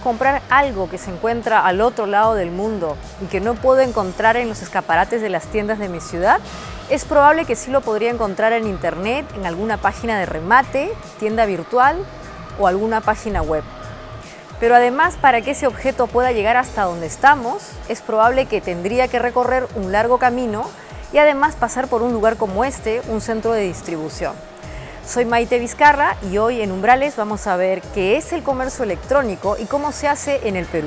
comprar algo que se encuentra al otro lado del mundo y que no puedo encontrar en los escaparates de las tiendas de mi ciudad, es probable que sí lo podría encontrar en internet, en alguna página de remate, tienda virtual o alguna página web. Pero además, para que ese objeto pueda llegar hasta donde estamos, es probable que tendría que recorrer un largo camino y además pasar por un lugar como este, un centro de distribución. Soy Maite Vizcarra y hoy en Umbrales vamos a ver qué es el comercio electrónico y cómo se hace en el Perú.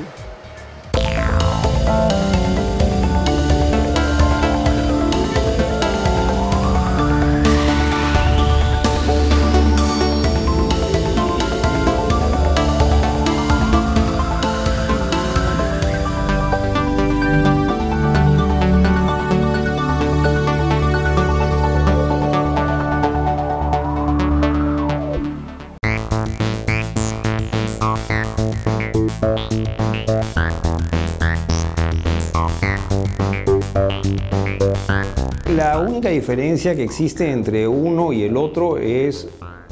Única diferencia que existe entre uno y el otro es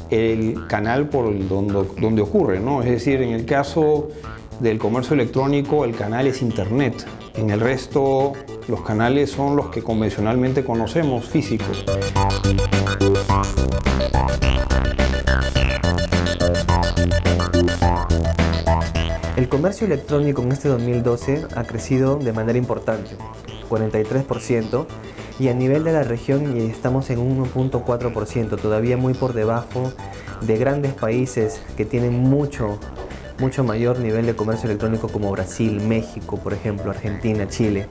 el canal por donde, donde ocurre, ¿no? Es decir, en el caso del comercio electrónico, el canal es Internet. En el resto, los canales son los que convencionalmente conocemos, físicos. El comercio electrónico en este 2012 ha crecido de manera importante, 43%, y a nivel de la región estamos en 1.4%, todavía muy por debajo de grandes países que tienen mucho, mucho mayor nivel de comercio electrónico como Brasil, México, por ejemplo, Argentina, Chile.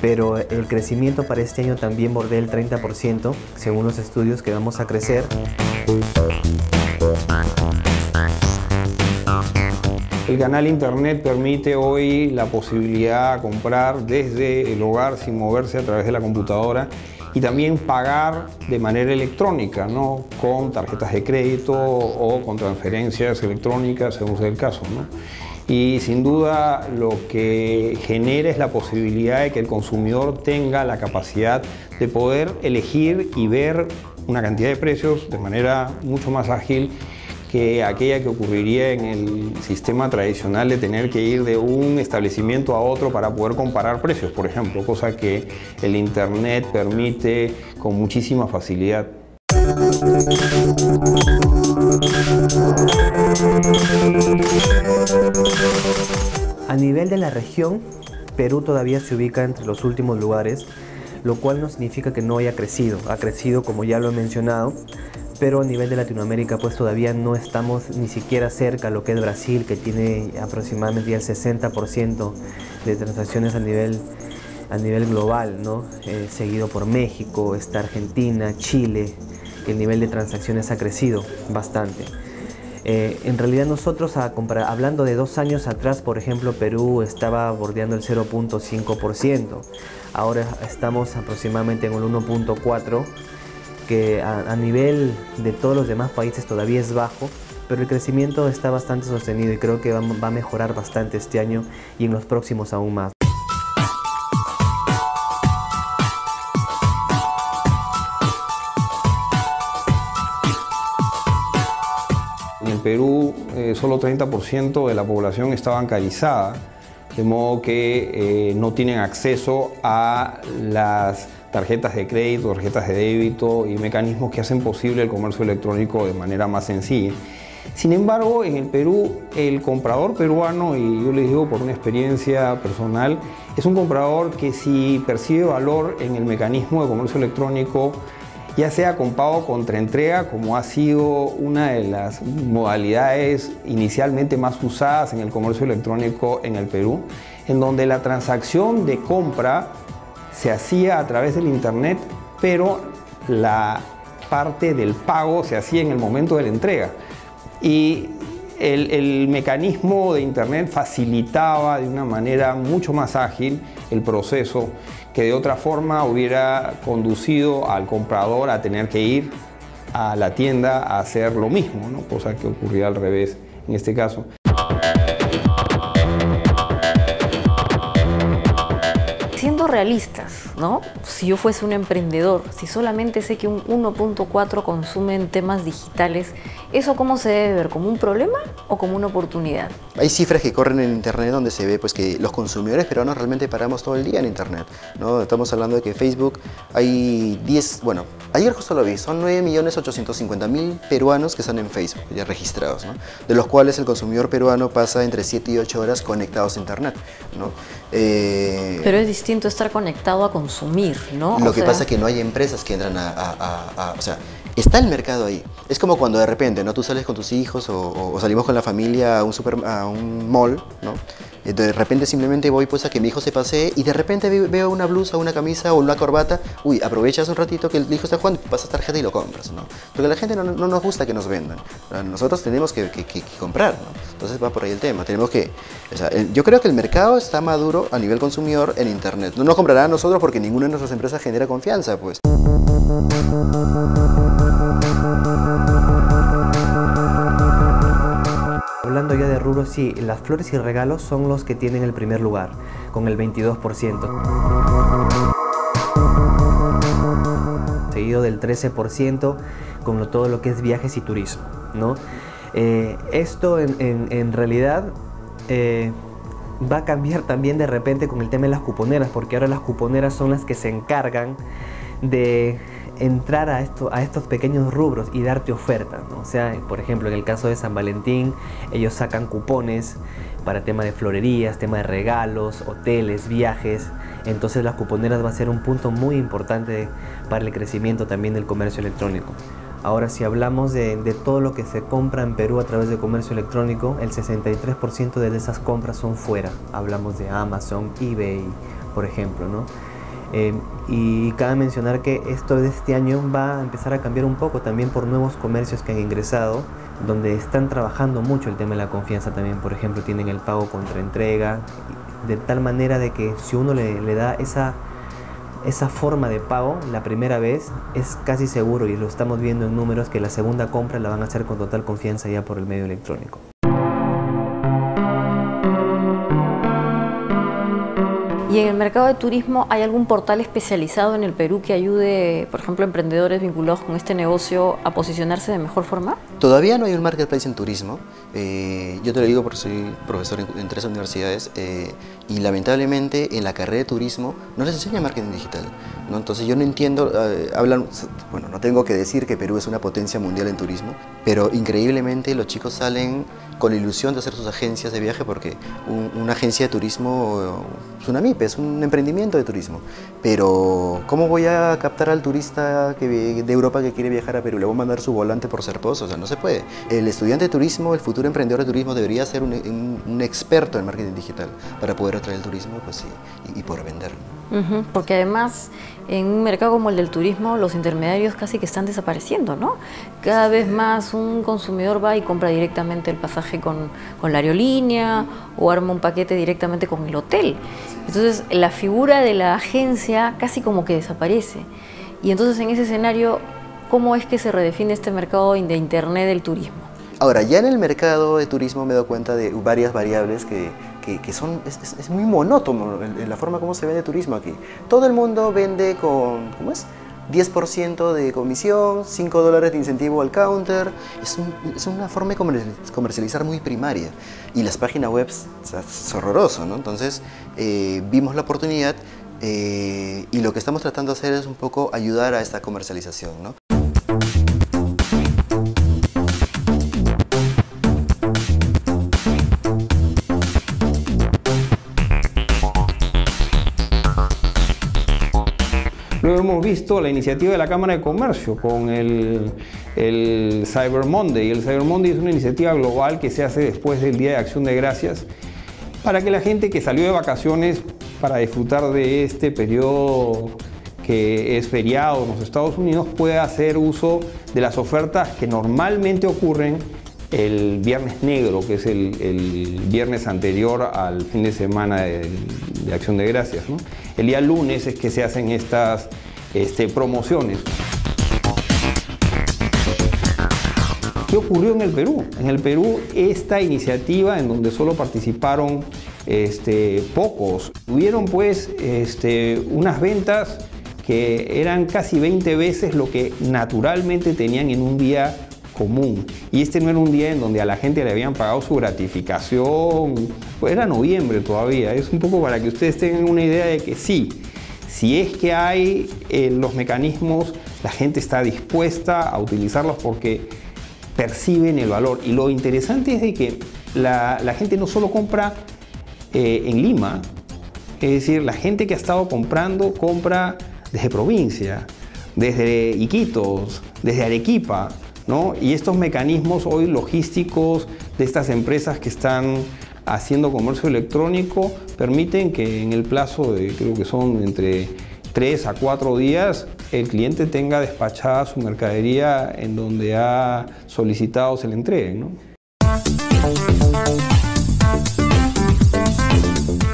Pero el crecimiento para este año también bordea el 30%, según los estudios que vamos a crecer. El canal Internet permite hoy la posibilidad de comprar desde el hogar sin moverse a través de la computadora y también pagar de manera electrónica, ¿no? con tarjetas de crédito o con transferencias electrónicas según sea el caso. ¿no? Y sin duda lo que genera es la posibilidad de que el consumidor tenga la capacidad de poder elegir y ver una cantidad de precios de manera mucho más ágil que aquella que ocurriría en el sistema tradicional de tener que ir de un establecimiento a otro para poder comparar precios, por ejemplo, cosa que el Internet permite con muchísima facilidad. A nivel de la región, Perú todavía se ubica entre los últimos lugares, lo cual no significa que no haya crecido. Ha crecido, como ya lo he mencionado, pero a nivel de Latinoamérica pues todavía no estamos ni siquiera cerca a lo que es Brasil, que tiene aproximadamente el 60% de transacciones a nivel, a nivel global, ¿no? Eh, seguido por México, está Argentina, Chile, que el nivel de transacciones ha crecido bastante. Eh, en realidad nosotros, hablando de dos años atrás, por ejemplo, Perú estaba bordeando el 0.5%. Ahora estamos aproximadamente en el 1.4% que a, nivel de todos los demás países todavía es bajo, pero el crecimiento está bastante sostenido y creo que va, a mejorar bastante este año y en los próximos aún más. En Perú eh, solo 30% de la población está bancarizada, de modo que eh, no tienen acceso a las tarjetas de crédito, tarjetas de débito y mecanismos que hacen posible el comercio electrónico de manera más sencilla. Sin embargo, en el Perú, el comprador peruano, y yo les digo por una experiencia personal, es un comprador que si percibe valor en el mecanismo de comercio electrónico, ya sea con pago contra entrega, como ha sido una de las modalidades inicialmente más usadas en el comercio electrónico en el Perú, en donde la transacción de compra se hacía a través del Internet, pero la parte del pago se hacía en el momento de la entrega. Y el, mecanismo de Internet facilitaba de una manera mucho más ágil el proceso que de otra forma hubiera conducido al comprador a tener que ir a la tienda a hacer lo mismo, cosa que ocurría al revés en este caso. Realistas, ¿no? Si yo fuese un emprendedor, si solamente sé que un 1.4 consume en temas digitales, ¿eso cómo se debe ver? ¿Como un problema o como una oportunidad? Hay cifras que corren en internet donde se ve pues, que los consumidores peruanos realmente paramos todo el día en internet. ¿no? Estamos hablando de que Facebook hay 10, bueno, ayer justo lo vi, son 9.850.000 peruanos que están en Facebook ya registrados, ¿no? de los cuales el consumidor peruano pasa entre 7 y 8 horas conectados a internet. ¿no? Eh, Pero es distinto estar conectado a consumir, ¿no? Lo que pasa es que no hay empresas que entran a, o sea, está el mercado ahí. Es como cuando de repente, ¿no? Tú sales con tus hijos o, salimos con la familia a un, super, a un mall, ¿no? De repente simplemente voy pues a que mi hijo se pase y de repente veo una blusa, una camisa o una corbata, uy, aprovechas un ratito que el hijo está jugando, pasas tarjeta y lo compras, ¿no? Porque a la gente no, nos gusta que nos vendan, nosotros tenemos que, comprar, ¿no? Entonces va por ahí el tema, tenemos que, o yo creo que el mercado está maduro a nivel consumidor en Internet, no nos comprará a nosotros porque ninguna de nuestras empresas genera confianza, pues. Hablando ya de rubros, sí, las flores y regalos son los que tienen el primer lugar, con el 22%. Seguido del 13% con todo lo que es viajes y turismo. ¿no? Eh, esto en, realidad eh, va a cambiar también de repente con el tema de las cuponeras, porque ahora las cuponeras son las que se encargan de entrar a, esto, a estos pequeños rubros y darte ofertas. O sea, por ejemplo, en el caso de San Valentín, ellos sacan cupones para tema de florerías, tema de regalos, hoteles, viajes. Entonces las cuponeras va a ser un punto muy importante para el crecimiento también del comercio electrónico. Ahora, si hablamos de, de, todo lo que se compra en Perú a través de comercio electrónico, el 63% de esas compras son fuera. Hablamos de Amazon, eBay, por ejemplo, ¿no? Eh, y cabe mencionar que esto de este año va a empezar a cambiar un poco también por nuevos comercios que han ingresado, donde están trabajando mucho el tema de la confianza también. Por ejemplo, tienen el pago contra entrega, de tal manera de que si uno le, le da esa, esa forma de pago la primera vez, es casi seguro, y lo estamos viendo en números, que la segunda compra la van a hacer con total confianza ya por el medio electrónico. ¿Y en el mercado de turismo hay algún portal especializado en el Perú que ayude, por ejemplo, a emprendedores vinculados con este negocio a posicionarse de mejor forma? Todavía no hay un marketplace en turismo. Eh, yo te lo digo porque soy profesor en, tres universidades eh, y lamentablemente en la carrera de turismo no les enseña marketing digital. ¿no? Entonces yo no entiendo, eh, hablan, bueno, no tengo que decir que Perú es una potencia mundial en turismo, pero increíblemente los chicos salen con la ilusión de hacer sus agencias de viaje porque una agencia de turismo es una MIP, es un emprendimiento de turismo. Pero ¿cómo voy a captar al turista que, de Europa que quiere viajar a Perú? ¿Le voy a mandar su volante por ser pozo? O sea, no se puede. El estudiante de turismo, el futuro emprendedor de turismo debería ser un, experto en marketing digital para poder atraer el turismo pues, y, y poder venderlo porque además en un mercado como el del turismo los intermediarios casi que están desapareciendo, ¿no? Cada vez más un consumidor va y compra directamente el pasaje con, con la aerolínea o arma un paquete directamente con el hotel. Entonces la figura de la agencia casi como que desaparece. Y entonces en ese escenario, ¿cómo es que se redefine este mercado de Internet del turismo? Ahora, ya en el mercado de turismo me he cuenta de varias variables que, que, son, es, muy monótono la forma como se vende turismo aquí. Todo el mundo vende con, ¿cómo es? 10% de comisión, 5 dólares de incentivo al counter. Es, es, una forma de comercializar muy primaria. Y las páginas web es horroroso, ¿no? Entonces eh, vimos la oportunidad eh, y lo que estamos tratando de hacer es un poco ayudar a esta comercialización, ¿no? Luego hemos visto la iniciativa de la Cámara de Comercio con el, Cyber Monday. El Cyber Monday es una iniciativa global que se hace después del Día de Acción de Gracias para que la gente que salió de vacaciones para disfrutar de este periodo que es feriado en los Estados Unidos pueda hacer uso de las ofertas que normalmente ocurren el viernes negro, que es el, viernes anterior al fin de semana de, Acción de Gracias. El día lunes es que se hacen estas este, promociones. ¿Qué ocurrió en el Perú? En el Perú esta iniciativa en donde solo participaron este, pocos. Tuvieron pues este, unas ventas que eran casi 20 veces lo que naturalmente tenían en un día común. Y este no era un día en donde a la gente le habían pagado su gratificación, pues era noviembre todavía. Es un poco para que ustedes tengan una idea de que sí, si es que hay eh, los mecanismos, la gente está dispuesta a utilizarlos porque perciben el valor. Y lo interesante es de que la, gente no solo compra eh, en Lima, es decir, la gente que ha estado comprando compra desde provincia, desde Iquitos, desde Arequipa, y estos mecanismos hoy logísticos de estas empresas que están haciendo comercio electrónico permiten que en el plazo de, creo que son entre 3 a 4 días, el cliente tenga despachada su mercadería en donde ha solicitado se le entregue.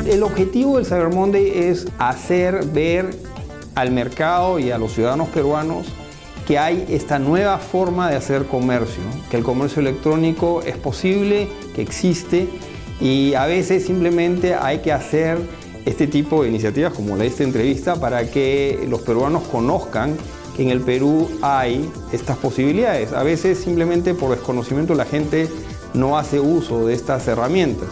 El objetivo del Cyber Monday es hacer ver al mercado y a los ciudadanos peruanos que hay esta nueva forma de hacer comercio, que el comercio electrónico es posible, que existe y a veces simplemente hay que hacer este tipo de iniciativas como la de esta entrevista para que los peruanos conozcan que en el Perú hay estas posibilidades. A veces simplemente por desconocimiento la gente no hace uso de estas herramientas.